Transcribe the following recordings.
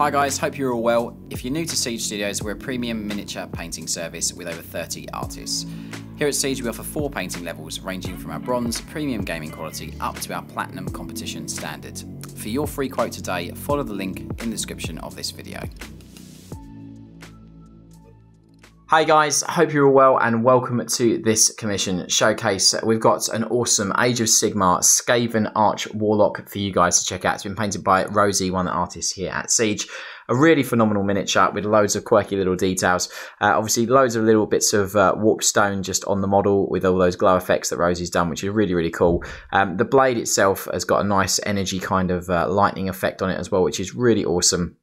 Hi guys, hope you're all well. If you're new to Siege Studios, we're a premium miniature painting service with over 30 artists. Here at Siege, we offer four painting levels, ranging from our bronze, premium gaming quality, up to our platinum competition standard. For your free quote today, follow the link in the description of this video. Hi guys, hope you're all well and welcome to this commission showcase. We've got an awesome Age of Sigmar Skaven Arch Warlock for you guys to check out. It's been painted by Rosie, one of the artists here at Siege. A really phenomenal miniature with loads of quirky little details. Uh, obviously, loads of little bits of uh, warp stone just on the model with all those glow effects that Rosie's done, which is really, really cool. Um, the blade itself has got a nice energy kind of uh, lightning effect on it as well, which is really awesome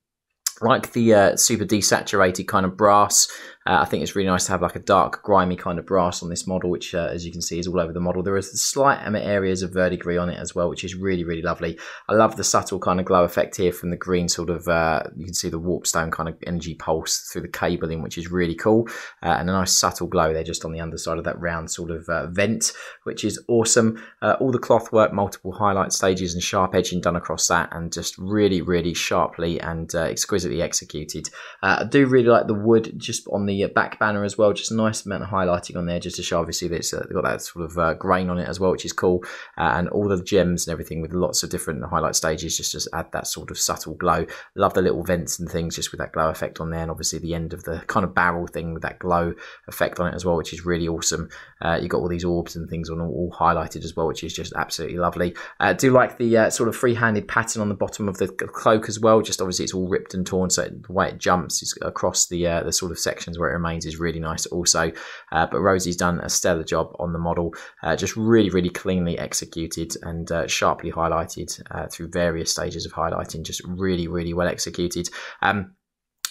like the uh, super desaturated kind of brass uh, I think it's really nice to have like a dark, grimy kind of brass on this model, which, uh, as you can see, is all over the model. There are slight areas of verdigris on it as well, which is really, really lovely. I love the subtle kind of glow effect here from the green sort of, uh, you can see the warpstone kind of energy pulse through the cabling, which is really cool. Uh, and a nice subtle glow there just on the underside of that round sort of uh, vent, which is awesome. Uh, all the cloth work, multiple highlight stages and sharp edging done across that, and just really, really sharply and exquisitely executed. I do really like the wood just on the uh, back banner as well. Just a nice amount of highlighting on there, just to show obviously that it's uh, got that sort of uh, grain on it as well, which is cool. Uh, and all the gems and everything with lots of different highlight stages, just to add that sort of subtle glow. Love the little vents and things just with that glow effect on there, and obviously the end of the kind of barrel thing with that glow effect on it as well, which is really awesome. Uh, you've got all these orbs and things on all, all highlighted as well, which is just absolutely lovely. Uh, do like the sort of free-handed pattern on the bottom of the cloak as well. Just obviously it's all ripped and torn, so the way it jumps is across the the sort of sections where where it remains is really nice also. Uh, but Rosie's done a stellar job on the model, uh, just really, really cleanly executed and uh, sharply highlighted uh, through various stages of highlighting, just really, really well executed. Um,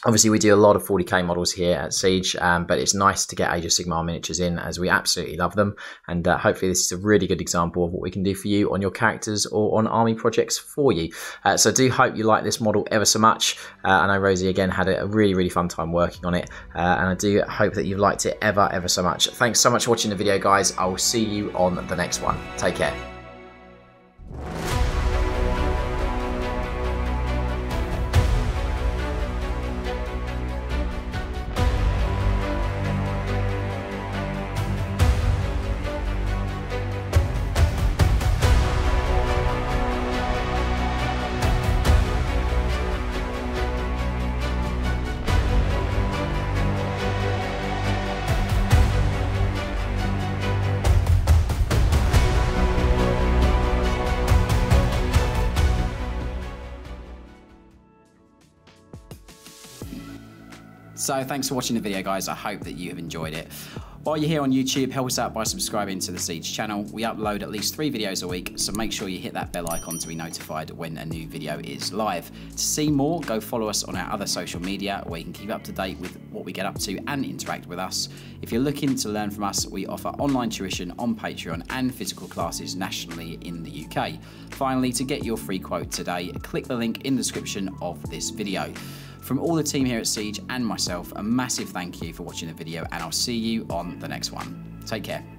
Obviously, we do a lot of 40k models here at Siege, um, but it's nice to get Age of Sigmar miniatures in as we absolutely love them. And uh, hopefully, this is a really good example of what we can do for you on your characters or on army projects for you. Uh, so, do hope you like this model ever so much. Uh, I know Rosie again had a really, really fun time working on it, uh, and I do hope that you've liked it ever, ever so much. Thanks so much for watching the video, guys. I will see you on the next one. Take care. So thanks for watching the video, guys. I hope that you have enjoyed it. While you're here on YouTube, help us out by subscribing to the Siege channel. We upload at least three videos a week, so make sure you hit that bell icon to be notified when a new video is live. To see more, go follow us on our other social media where you can keep up to date with what we get up to and interact with us. If you're looking to learn from us, we offer online tuition on Patreon and physical classes nationally in the UK. Finally, to get your free quote today, click the link in the description of this video. From all the team here at Siege and myself, a massive thank you for watching the video and I'll see you on the next one. Take care.